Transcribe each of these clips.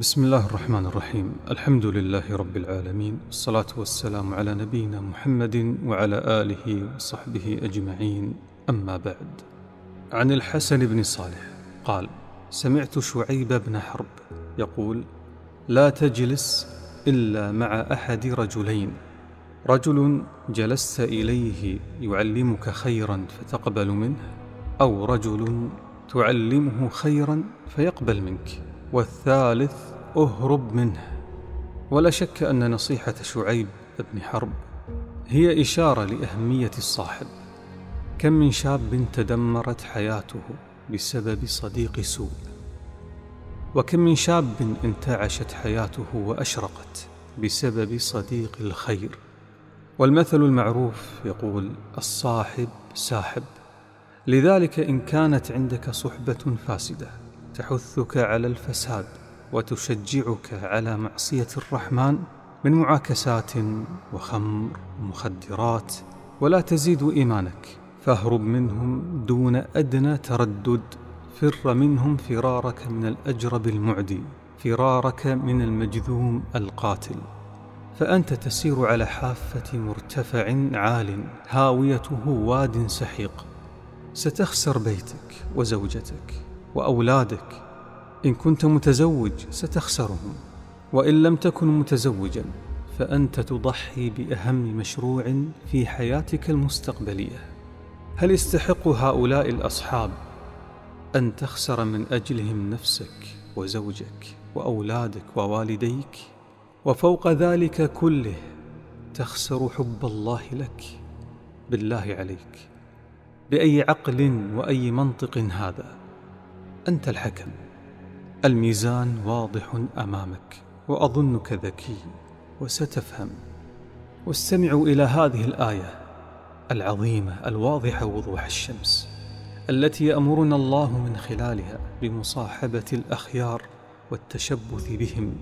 بسم الله الرحمن الرحيم الحمد لله رب العالمين والصلاة والسلام على نبينا محمد وعلى آله وصحبه أجمعين أما بعد عن الحسن بن صالح قال سمعت شعيب بن حرب يقول لا تجلس إلا مع أحد رجلين رجل جلست إليه يعلمك خيرا فتقبل منه أو رجل تعلمه خيرا فيقبل منك والثالث اهرب منه. ولا شك أن نصيحة شعيب بن حرب هي إشارة لأهمية الصاحب. كم من شاب تدمرت حياته بسبب صديق سوء. وكم من شاب انتعشت حياته وأشرقت بسبب صديق الخير. والمثل المعروف يقول الصاحب ساحب. لذلك إن كانت عندك صحبة فاسدة تحثك على الفساد وتشجعك على معصية الرحمن من معاكسات وخمر ومخدرات ولا تزيد إيمانك. فاهرب منهم دون أدنى تردد. فر منهم فرارك من الأجرب المعدي. فرارك من المجذوم القاتل. فأنت تسير على حافة مرتفع عال. هاويته واد سحيق. ستخسر بيتك وزوجتك. وأولادك إن كنت متزوج ستخسرهم وإن لم تكن متزوجا فأنت تضحي بأهم مشروع في حياتك المستقبلية. هل يستحق هؤلاء الأصحاب أن تخسر من أجلهم نفسك وزوجك وأولادك ووالديك؟ وفوق ذلك كله تخسر حب الله لك بالله عليك. بأي عقل وأي منطق هذا؟ أنت الحكم. الميزان واضح أمامك وأظنك ذكي وستفهم. واستمعوا إلى هذه الآية العظيمة الواضحة وضوح الشمس التي يأمرنا الله من خلالها بمصاحبة الأخيار والتشبث بهم.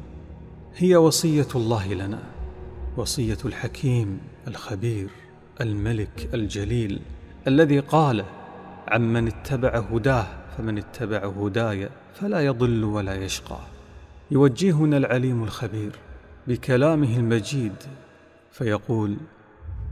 هي وصية الله لنا وصية الحكيم الخبير الملك الجليل الذي قال عمن اتبع هداه فمن اتبع هداي فلا يضل ولا يشقى. يوجهنا العليم الخبير بكلامه المجيد فيقول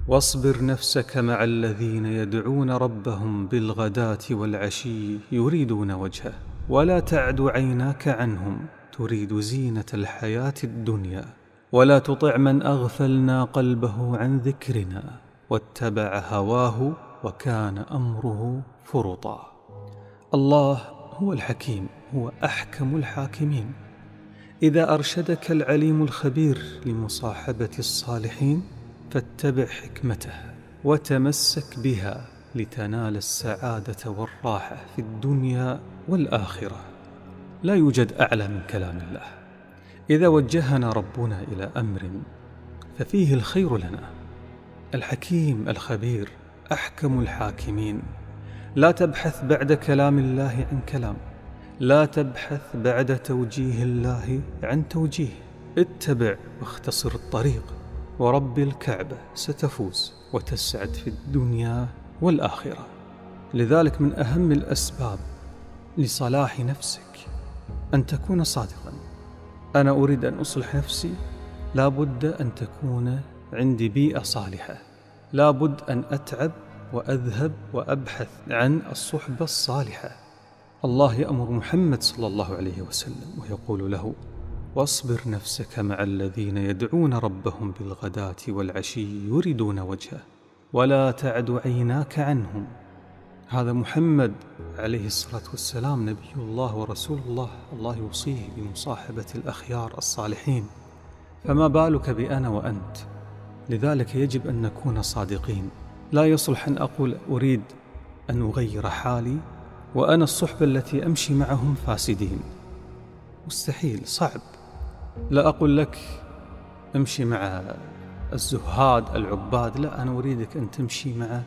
واصبر نفسك مع الذين يدعون ربهم بالغداة والعشي يريدون وجهه ولا تعد عيناك عنهم تريد زينة الحياة الدنيا ولا تطع من أغفلنا قلبه عن ذكرنا واتبع هواه وكان أمره فرطا. الله هو الحكيم هو أحكم الحاكمين. إذا أرشدك العليم الخبير لمصاحبة الصالحين فاتبع حكمته وتمسك بها لتنال السعادة والراحة في الدنيا والآخرة. لا يوجد أعلى من كلام الله. إذا وجهنا ربنا إلى أمر ففيه الخير لنا. الحكيم الخبير أحكم الحاكمين. لا تبحث بعد كلام الله عن كلام. لا تبحث بعد توجيه الله عن توجيه. اتبع واختصر الطريق ورب الكعبة ستفوز وتسعد في الدنيا والآخرة. لذلك من أهم الأسباب لصلاح نفسك أن تكون صادقا. أنا أريد أن أصلح نفسي. لا بد أن تكون عندي بيئة صالحة. لا بد أن أتعب وأذهب وأبحث عن الصحبة الصالحة. الله يأمر محمد صلى الله عليه وسلم ويقول له واصبر نفسك مع الذين يدعون ربهم بالغداة والعشي يريدون وجهه ولا تعد عيناك عنهم. هذا محمد عليه الصلاة والسلام نبي الله ورسول الله الله يوصيه بمصاحبة الأخيار الصالحين. فما بالك بانا وأنت؟ لذلك يجب أن نكون صادقين. لا يصلح أن أقول أريد أن أغير حالي وأنا الصحبة التي أمشي معهم فاسدين. مستحيل صعب. لا أقول لك أمشي مع الزهاد العباد لا أنا أريدك أن تمشي مع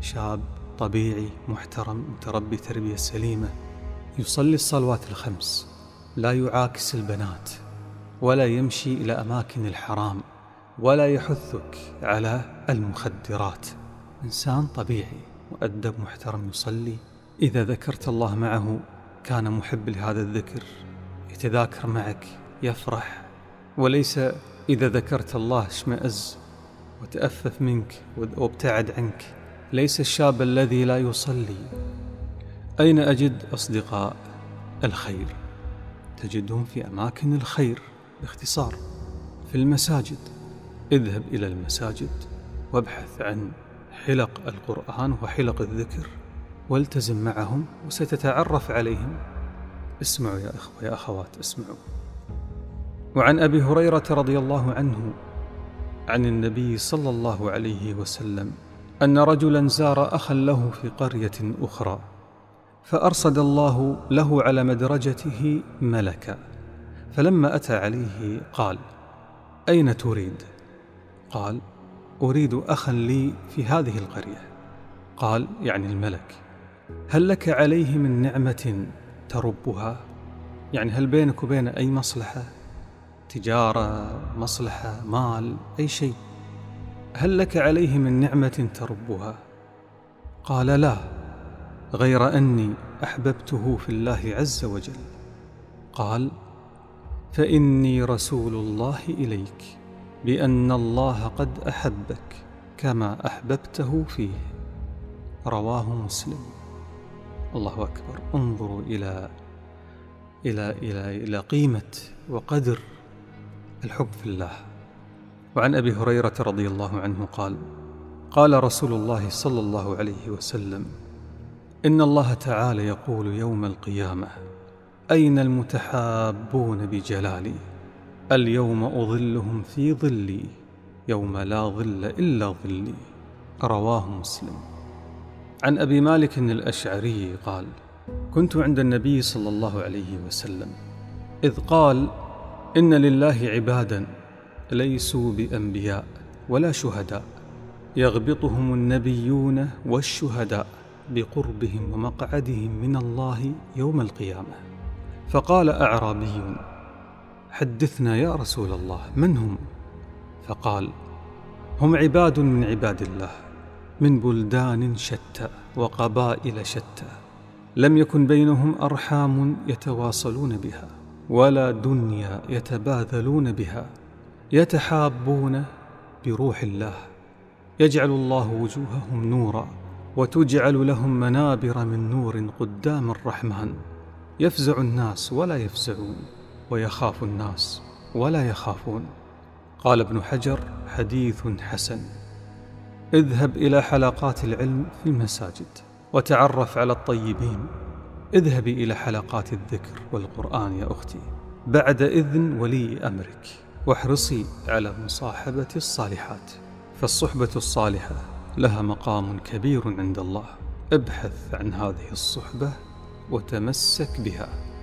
شاب طبيعي محترم متربي تربية سليمة يصلي الصلوات الخمس لا يعاكس البنات ولا يمشي إلى أماكن الحرام ولا يحثك على المخدرات. إنسان طبيعي مؤدب محترم يصلي. إذا ذكرت الله معه كان محب لهذا الذكر يتذاكر معك يفرح. وليس إذا ذكرت الله اشمئز وتأفف منك وابتعد عنك. ليس الشاب الذي لا يصلي. أين أجد أصدقاء الخير؟ تجدهم في أماكن الخير باختصار. في المساجد اذهب إلى المساجد وابحث عن حلق القرآن وحلق الذكر والتزم معهم وستتعرف عليهم. اسمعوا يا إخوة يا أخوات اسمعوا. وعن أبي هريرة رضي الله عنه عن النبي صلى الله عليه وسلم أن رجلا زار أخا له في قرية أخرى فأرصد الله له على مدرجته ملكا. فلما أتى عليه قال أين تريد؟ قال أريد أخا لي في هذه القرية قال يعني الملك هل لك عليه من نعمة تربها؟ يعني هل بينك وبين أي مصلحة؟ تجارة، مصلحة، مال، أي شيء هل لك عليه من نعمة تربها؟ قال لا غير أني أحببته في الله عز وجل قال فإني رسول الله إليك بأن الله قد أحبك كما أحببته فيه. رواه مسلم. الله أكبر. انظروا إلى إلى إلى إلى قيمة وقدر الحب في الله. وعن أبي هريرة رضي الله عنه قال قال رسول الله صلى الله عليه وسلم إن الله تعالى يقول يوم القيامة أين المتحابون بجلالي؟ اليوم أظلهم في ظلي يوم لا ظل إلا ظلي. رواه مسلم. عن أبي مالك الأشعري قال كنت عند النبي صلى الله عليه وسلم إذ قال إن لله عبادا ليسوا بأنبياء ولا شهداء يغبطهم النبيون والشهداء بقربهم ومقعدهم من الله يوم القيامة. فقال أعرابي حدثنا يا رسول الله من هم؟ فقال هم عباد من عباد الله من بلدان شتى وقبائل شتى لم يكن بينهم أرحام يتواصلون بها ولا دنيا يتباذلون بها يتحابون بروح الله يجعل الله وجوههم نورا وتجعل لهم منابر من نور قدام الرحمن يفزع الناس ولا يفزعون. ويخاف الناس ولا يخافون. قال ابن حجر حديث حسن. اذهب إلى حلقات العلم في المساجد وتعرف على الطيبين. اذهبي إلى حلقات الذكر والقرآن يا أختي. بعد إذن ولي أمرك. واحرصي على مصاحبة الصالحات. فالصحبة الصالحة لها مقام كبير عند الله. ابحث عن هذه الصحبة وتمسك بها.